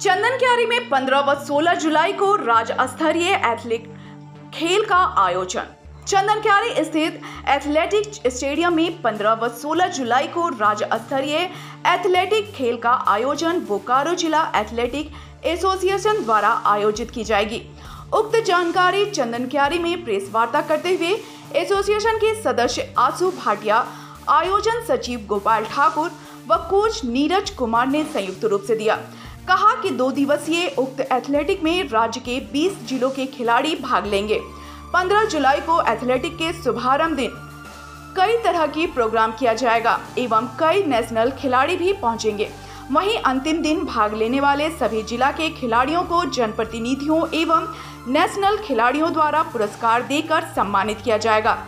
चंदनक्यारी में 15 व 16 जुलाई को राज्य स्तरीय एथलेटिक खेल का आयोजन। चंदन क्यारी स्थित एथलेटिक स्टेडियम में 15 व 16 जुलाई को राज्य स्तरीय एथलेटिक खेल का आयोजन बोकारो जिला एथलेटिक एसोसिएशन द्वारा आयोजित की जाएगी। उक्त जानकारी चंदन क्यारी में प्रेस वार्ता करते हुए एसोसिएशन के सदस्य आसू भाटिया, आयोजन सचिव गोपाल ठाकुर व कोच नीरज कुमार ने संयुक्त रूप से दिया। कहा कि दो दिवसीय उक्त एथलेटिक में राज्य के 20 जिलों के खिलाड़ी भाग लेंगे। 15 जुलाई को एथलेटिक के शुभारंभ दिन। कई तरह की प्रोग्राम किया जाएगा एवं कई नेशनल खिलाड़ी भी पहुँचेंगे। वहीं अंतिम दिन भाग लेने वाले सभी जिला के खिलाड़ियों को जनप्रतिनिधियों एवं नेशनल खिलाड़ियों द्वारा पुरस्कार देकर सम्मानित किया जाएगा।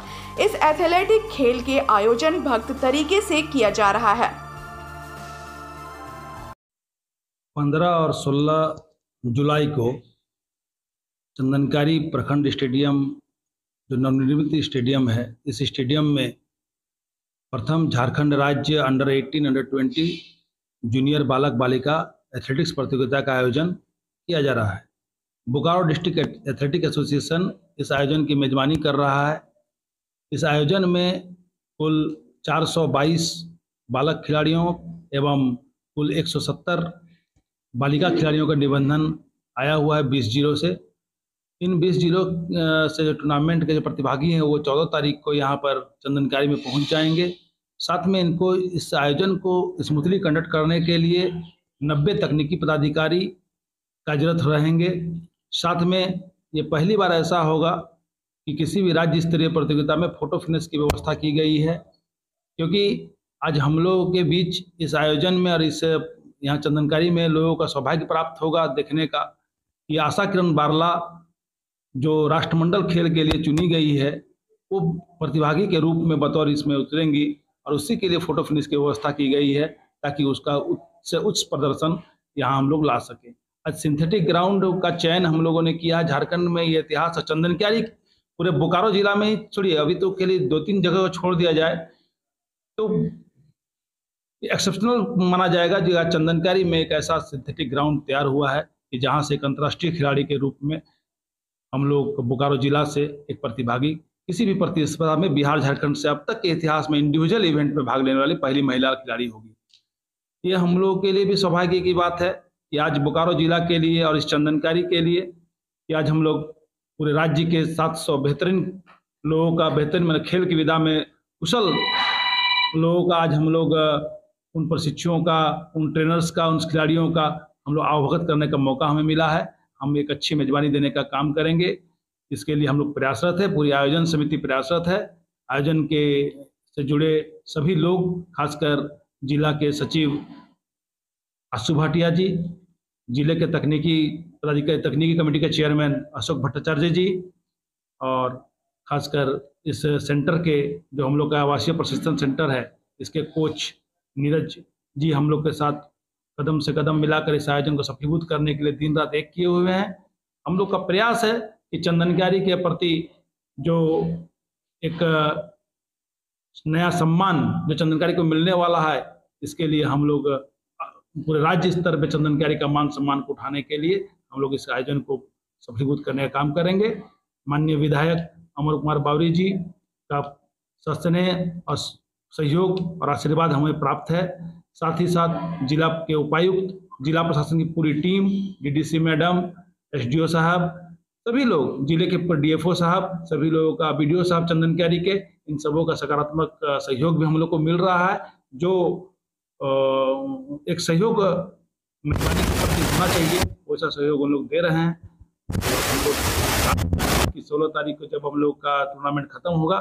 इस एथलेटिक खेल के आयोजन भक्त तरीके से किया जा रहा है। पंद्रह और सोलह जुलाई को चंदनकारी प्रखंड स्टेडियम, जो नवनिर्मित स्टेडियम है, इस स्टेडियम में प्रथम झारखंड राज्य अंडर 18 अंडर 20 जूनियर बालक बालिका एथलेटिक्स प्रतियोगिता का आयोजन किया जा रहा है। बोकारो डिस्ट्रिक्ट एथलेटिक एसोसिएशन इस आयोजन की मेजबानी कर रहा है। इस आयोजन में कुल 422 बालक खिलाड़ियों एवं कुल 170 बालिका खिलाड़ियों का निबंधन आया हुआ है बीस जिलों से। इन बीस जिलों से जो टूर्नामेंट के जो प्रतिभागी हैं वो चौदह तारीख को यहाँ पर चंदनकारी में पहुँच जाएँगे। साथ में इनको इस आयोजन को स्मूथली कंडक्ट करने के लिए नब्बे तकनीकी पदाधिकारी कार्यरत रहेंगे। साथ में ये पहली बार ऐसा होगा कि किसी भी राज्य स्तरीय प्रतियोगिता में फ़ोटो फिनिश की व्यवस्था की गई है क्योंकि आज हम लोगों के बीच इस आयोजन में और इस यहाँ चंदनकारी में लोगों का सौभाग्य प्राप्त होगा देखने का। कि आशा किरण बारला जो राष्ट्रमंडल खेल के लिए चुनी गई है, वो प्रतिभागी के रूप में बतौर इसमें उतरेंगी और उसी के लिए फ़ोटो फिनिश की व्यवस्था की गई है ताकि उसका उच्च उच्च प्रदर्शन यहाँ हम लोग ला सकें। आज सिंथेटिक ग्राउंड का चयन हम लोगों ने किया, झारखंड में ये इतिहास है चंदनक्यारी पूरे बोकारो जिला में ही छोड़िए, अभी तो के लिए दो तीन जगह को छोड़ दिया जाए तो एक्सेप्शनल माना जाएगा जो आज चंदनकारी में एक ऐसा सिंथेटिक ग्राउंड तैयार हुआ है कि जहाँ से एक अंतर्राष्ट्रीय खिलाड़ी के रूप में हम लोग बोकारो जिला से एक प्रतिभागी, किसी भी प्रतिस्पर्धा में बिहार, झारखंड से अब तक के इतिहास में इंडिविजुअल इवेंट में भाग लेने वाली पहली महिला खिलाड़ी होगी। ये हम लोगों के लिए भी सौभाग्य की बात है कि आज बोकारो जिला के लिए और इस चंदनकारी के लिए कि आज हम लोग पूरे राज्य के 700 बेहतरीन लोगों का बेहतरीन मैंने खेल की विधा में कुशल लोगों का आज हम लोग उन प्रशिक्षुओं का, उन ट्रेनर्स का, उन खिलाड़ियों का हम लोग अवगत करने का मौका हमें मिला है। हम एक अच्छी मेजबानी देने का काम करेंगे। इसके लिए हम लोग प्रयासरत है, पूरी आयोजन समिति प्रयासरत है। आयोजन के से जुड़े सभी लोग, खासकर जिला के सचिव आशु भाटिया जी, ज़िले के तकनीकी पदाधिकारी तकनीकी कमेटी के चेयरमैन अशोक भट्टाचार्य जी और खासकर इस सेंटर के जो हम लोग का आवासीय प्रशिक्षण सेंटर है, इसके कोच नीरज जी हम लोग के साथ कदम से कदम मिलाकर इस आयोजन को सफलीभूत करने के लिए दिन रात एक किए हुए हैं। हम लोग का प्रयास है कि चंदनकारी के प्रति जो एक नया सम्मान जो चंदनकारी को मिलने वाला है, इसके लिए हम लोग पूरे राज्य स्तर पर चंदनकारी का मान सम्मान को उठाने के लिए हम लोग इस आयोजन को सफलीभूत करने का काम करेंगे। माननीय विधायक अमर कुमार बावरी जी का स्नेह और सहयोग और आशीर्वाद हमें प्राप्त है। साथ ही साथ जिला के उपायुक्त, जिला प्रशासन की पूरी टीम डीडीसी मैडम, एसडीओ साहब, सभी लोग, ज़िले के डीएफओ साहब, सभी लोगों का बीडीओ साहब, चंदन क्यारी के, इन सबों का सकारात्मक सहयोग भी हम लोग को मिल रहा है, जो एक सहयोग मेहरबानी होना चाहिए, वैसा सहयोग हम लोग दे रहे हैं। सोलह तारीख को जब हम लोग का टूर्नामेंट खत्म होगा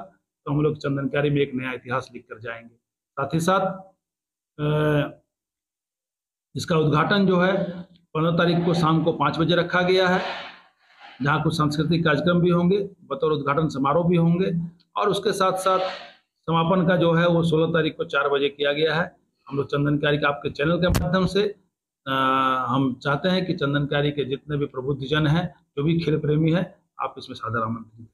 तो हम लोग चंदनकारी में एक नया इतिहास लिख कर जाएँगे। साथ ही साथ इसका उद्घाटन जो है पंद्रह तारीख को शाम को पाँच बजे रखा गया है। जहाँ कुछ सांस्कृतिक कार्यक्रम भी होंगे बतौर उद्घाटन समारोह भी होंगे और उसके साथ साथ समापन का जो है वो सोलह तारीख को चार बजे किया गया है। हम लोग चंदनकारी का आपके चैनल के माध्यम से आ, हम चाहते हैं कि चंदनकारी के जितने भी प्रबुद्धजन हैं जो भी खेल प्रेमी है आप इसमें सादर आमंत्रित